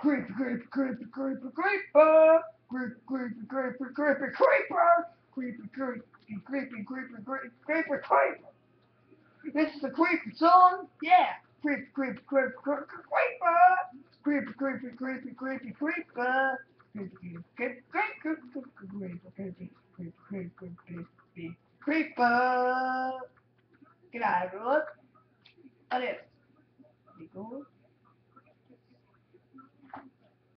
Creepy, creepy, creepy, creepy, creeper. Creepy, creepy, creepy, creepy, creeper. Creepy, creepy, creepy, creepy, creepy, creeper. This is the creepy song? Yeah. Creepy, creepy, creepy, creepy, creeper. Creepy, creepy, creepy, creepy, creeper. Creepy, creepy, creepy, creepy, creepy, creepy, creepy, creepy, creepy, creeper. Good night, everyone. Adios. Amigos.